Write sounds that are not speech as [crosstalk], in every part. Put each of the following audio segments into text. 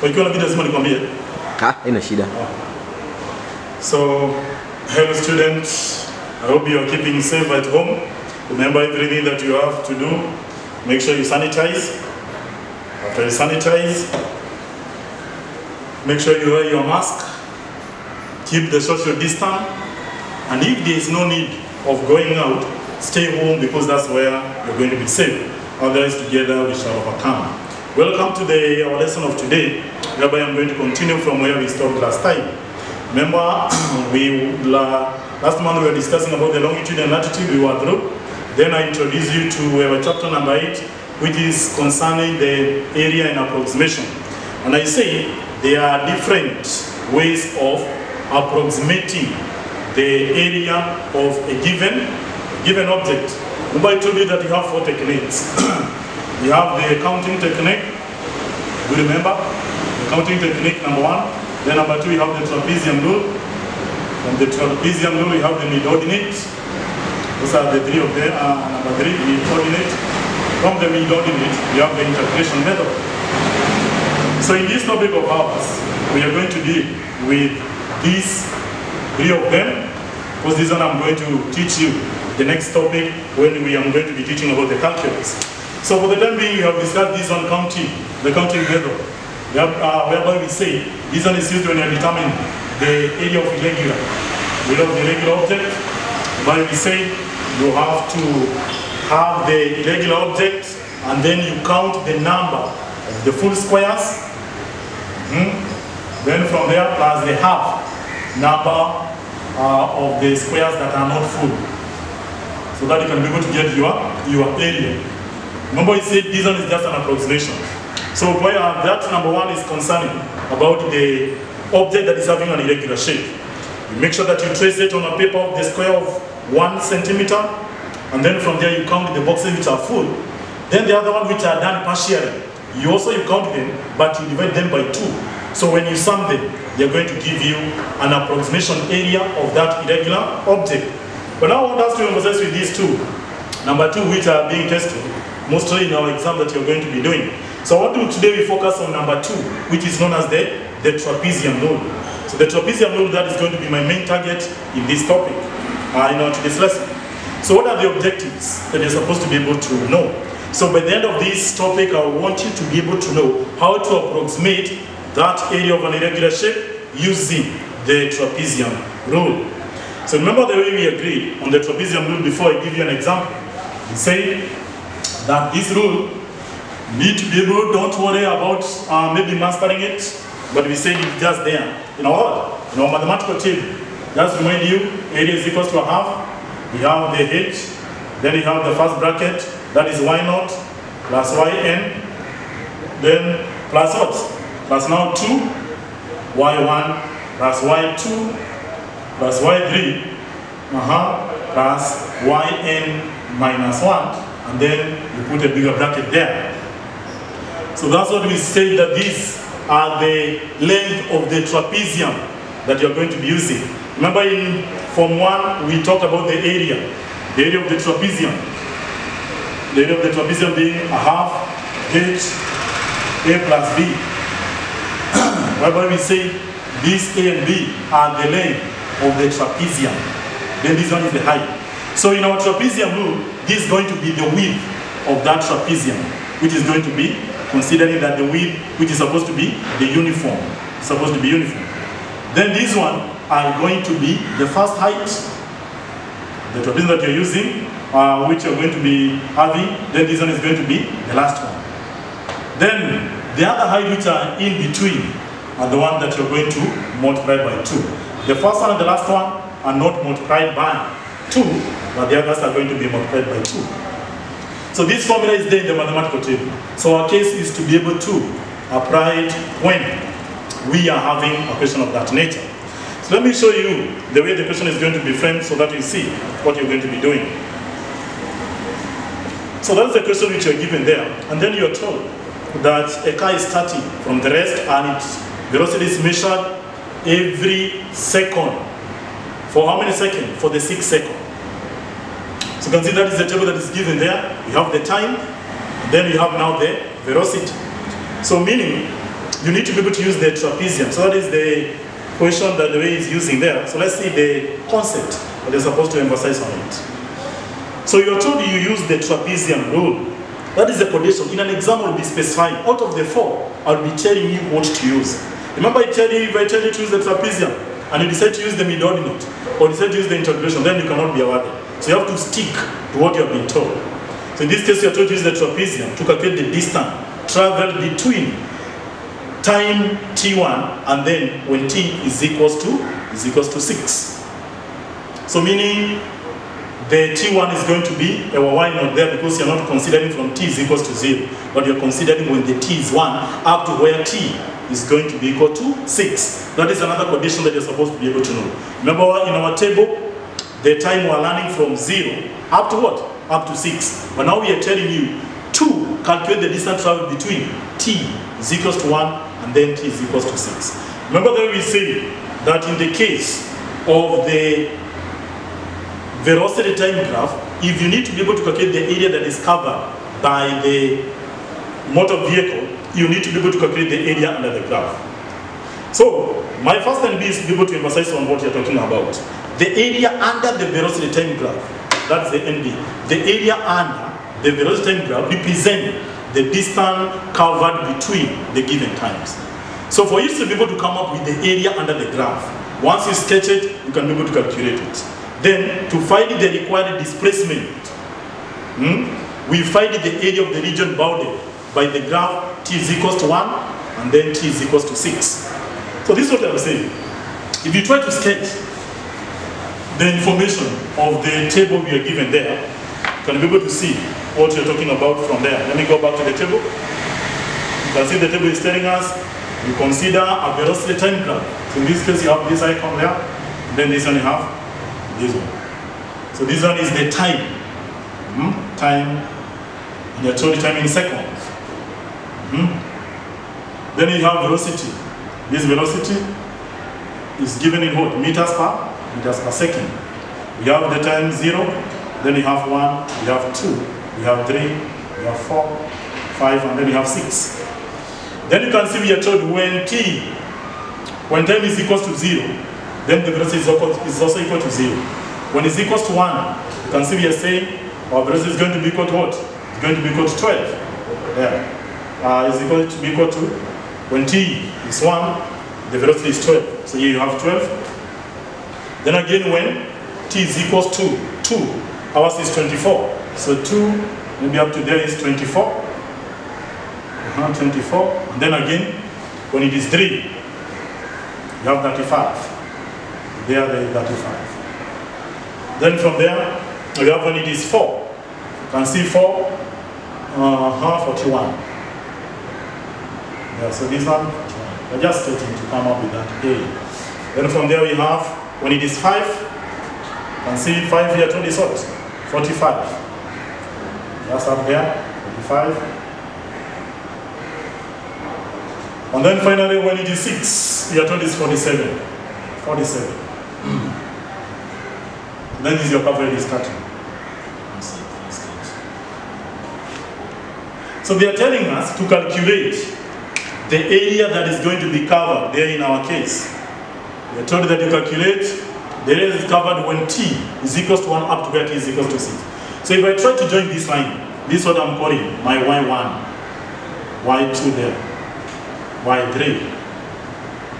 Kwa ikiwa na video lazima nikwambie. Ah, haina shida. So, hello students. I hope you are keeping safe at home. Remember everything that you have to do. Make sure you sanitize. After you sanitize, make sure you wear your mask. Keep the social distance. And if there is no need of going out, stay home because that's where you're going to be safe. Otherwise, together we shall overcome. Welcome to the our lesson of today, whereby I'm going to continue from where we stopped last time. Remember, [clears throat] we la- last month we were discussing about the longitude and latitude we were through. Then I introduced you to our chapter number eight, which is concerning the area and approximation. And I say there are different ways of approximating the area of a given given object. Remember I told you that you have four techniques. [clears throat] you have the counting technique. We remember? The counting technique number one. Then number two, you have the trapezium rule. From the trapezium rule, you have the mid-ordinate. Those are the three of them. Uh, number three, mid-ordinate. From the mid-ordinate, you have the integration method. So in this topic of ours, we are going to deal with these three of them, because this one I'm going to teach you the next topic when we are going to be teaching about the calculus. So for the time being, we have discussed this on counting, the counting method. Uh, whereby we say this one is used when you determine the area of irregular. We love the regular object, but we say you have to have the irregular object and then you count the number of the full squares Hmm? Then from there, plus the half number uh, of the squares that are not full. So that you can be able to get your, your area. Remember, we said this one is just an approximation. So where that number one is concerning about the object that is having an irregular shape. You make sure that you trace it on a paper of the square of one centimeter, and then from there you count the boxes which are full. Then the other one which are done partially. You also you count them, but you divide them by two. So when you sum them, they're going to give you an approximation area of that irregular object. But now I want us to emphasize with these two. Number two, which are being tested, mostly in our exam that you're going to be doing. So want to today we focus on number two, which is known as the, the trapezium rule. So the trapezium rule, that is going to be my main target in this topic, uh, in our today's lesson. So what are the objectives that you're supposed to be able to know? So by the end of this topic, I want you to be able to know how to approximate that area of an irregular shape using the trapezium rule. So remember the way we agreed on the trapezium rule before I give you an example. We say that this rule need to be able, don't worry about uh, maybe mastering it, but we say it's just there. In our, in our mathematical table, just remind you, area is equals to a half, we have the h, then you have the first bracket, that is y naught plus yn, then plus what? Plus now 2, y1 plus y2 plus y3, uh-huh, plus yn minus 1, and then you put a bigger bracket there. So that's what we say that these are the length of the trapezium that you're going to be using. Remember in Form 1, we talked about the area, the area of the trapezium. The area of the trapezium being a half h a plus b. [clears throat] Whereby we say these a and b are the length of the trapezium. Then this one is the height. So in our trapezium rule, this is going to be the width of that trapezium, which is going to be considering that the width, which is supposed to be the uniform, supposed to be uniform. Then this one are going to be the first height, the trapezium that you're using, uh, which you're going to be having, then this one is going to be the last one. Then the other height which are in between are the one that you're going to multiply by 2. The first one and the last one are not multiplied by 2, but the others are going to be multiplied by 2. So this formula is there in the mathematical table. So our case is to be able to apply it when we are having a question of that nature. So let me show you the way the question is going to be framed so that you see what you're going to be doing. So that's the question which you're given there. And then you're told that a car is starting from the rest and its velocity is measured every second. For how many seconds? For the six second. So you can see that is the table that is given there. You have the time, then you have now the velocity. So meaning, you need to be able to use the trapezium. So that is the question that the way is using there. So let's see the concept that they're supposed to emphasize on it. So you're told you use the trapezium rule. That is the condition. In an exam, will be specifying out of the four, I'll be telling you what to use. Remember, I tell you if I tell you to use the trapezium and you decide to use the mid-ordinate or decide to use the integration, then you cannot be awarded. So you have to stick to what you have been told. So in this case, you're told to use the trapezium to calculate the distance traveled between time t1 and then when t is equals to is equals to 6. So meaning the t1 is going to be a y naught there because you're not considering from t is equals to 0, but you're considering when the t is 1 up to where t is going to be equal to 6. That is another condition that you're supposed to be able to know. Remember in our table, the time we're learning from 0 up to what? Up to 6. But now we are telling you to calculate the distance traveled between t is equals to 1 and then t is equals to 6. Remember that we said that in the case of the velocity time graph, if you need to be able to calculate the area that is covered by the motor vehicle, you need to be able to calculate the area under the graph. So, my first NB is to be able to emphasize on what you're talking about. The area under the velocity time graph, that's the NB. The area under the velocity time graph represents the distance covered between the given times. So for you to be able to come up with the area under the graph, once you sketch it, you can be able to calculate it. Then to find the required displacement, hmm, we find the area of the region bounded by the graph t is equals to 1 and then t is equals to 6. So this is what I'm saying. If you try to sketch the information of the table we are given there, can be able to see what you're talking about from there. Let me go back to the table. You can see the table is telling us you consider a velocity time graph. So in this case you have this icon there, then this one you have this one. So this one is the time. Hmm? Time, and you're told time in seconds. Hmm? Then you have velocity. This velocity is given in what? Meters per? Meters per second. We have the time zero, then you have one, you have two, you have three, you have four, five, and then you have six. Then you can see we are told when t, when time is equals to zero, then the velocity is also equal to zero. When it's equals to one, you can see we are saying our velocity is going to be equal to what? It's going to be equal to 12. Yeah. Uh, is equal to be equal to, when t is one, the velocity is 12. So here you have 12. Then again when t is equals to 2, ours is 24. So 2, maybe up to there is 24. Uh -huh, 24. And then again, when it is 3, you have 35. There, there is 35. Then from there, you have when it is 4. You can see 4, uh -huh, 41. Yeah, so this one, we're just starting to come up with that A. Then from there we have, when it is 5, you can see 5 here, 20 what? 45. That's up there, 45. And then finally when it is 6, we are it's 47. 47. [clears throat] then is your coverage is starting. So they are telling us to calculate the area that is going to be covered there in our case. We are told that you calculate the area is covered when t is equals to 1 up to where t is equals to 6. So if I try to join this line, this is what I'm calling my y1, y2 there, y3,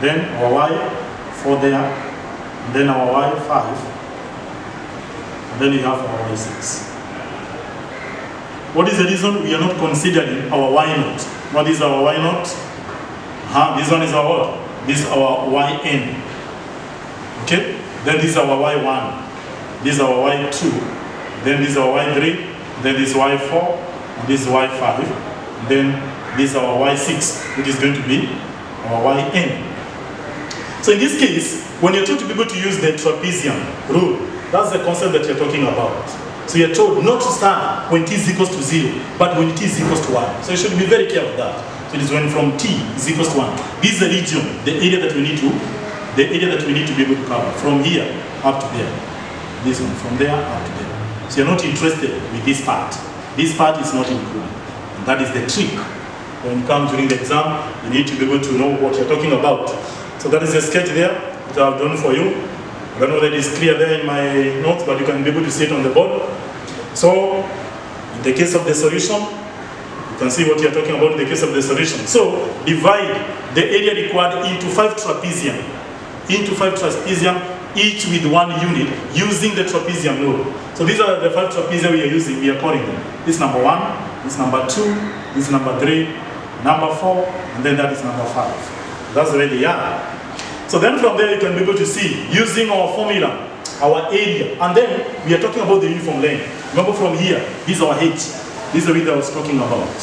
then our y4 there, then our y5, and then you have our y6. What is the reason we are not considering our y naught? What is our y naught? Huh? This one is our what? This is our yn. Okay? Then this is our y1. This is our y2. Then this is our y3. Then this is y4. And this is y5. Then this is our y6, which is going to be our yn. So in this case, when you're told to be able to use the trapezium rule, that's the concept that you're talking about. So you're told not to start when t is equals to 0, but when t is equals to 1. So you should be very careful of that. So it is when from t is equals to 1. This is the region, the area that we need to, the area that we need to be able to cover. From here up to there. This one, from there up to there. So you're not interested with this part. This part is not included. And that is the trick when you come during the exam, you need to be able to know what you're talking about. So that is a sketch there that I've done for you. I don't know that it's clear there in my notes, but you can be able to see it on the board. So, in the case of the solution, you can see what you're talking about in the case of the solution. So, divide the area required into five trapezium. Into five trapezium, each with one unit, using the trapezium rule. So these are the five trapezia we are using, we are calling them. This is number one, this is number two, this is number three, number four, and then that is number five. That's where they are. So then from there you can be able to see, using our formula, our area, and then we are talking about the uniform length. Remember from here, this is our H. This is the width I was talking about.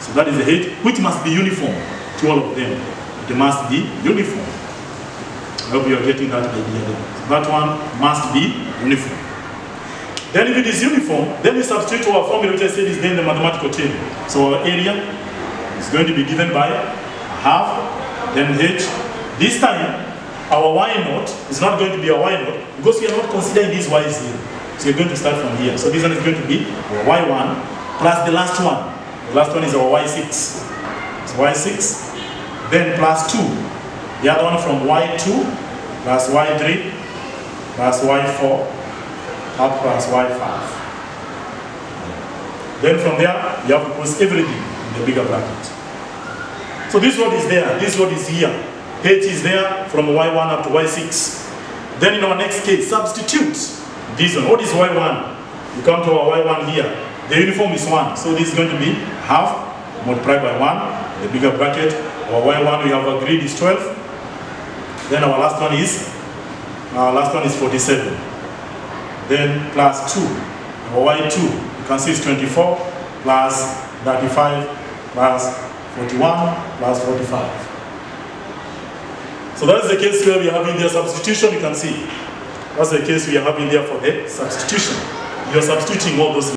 So that is the height, which must be uniform to all of them. It must be uniform. Hope you are getting that idea. That one must be uniform. Then if it is uniform, then we substitute our formula which I said is then the mathematical table. So our area is going to be given by half, then H. This time, our y naught is not going to be a y naught because we are not considering these y's here. So you're going to start from here. So this one is going to be our y1 plus the last one. The last one is our y6. So y6, then plus 2. The other one from y2 plus y3 plus y4 up plus y5. Then from there, you have to put everything in the bigger bracket. So this one is there, this one is here. H is there from y1 up to y6. Then in our next case, substitute this one. What is y1? You come to our y1 here. The uniform is 1, so this is going to be half multiplied by 1, the bigger bracket. Our y1 we have agreed is 12. Then our last one is, our last one is 47. Then plus 2. Our y2, you can see it's 24 plus 35 plus 41 plus 45. So that's the case where we are having the substitution, you can see. That's the case we are having there for the substitution. You are substituting all those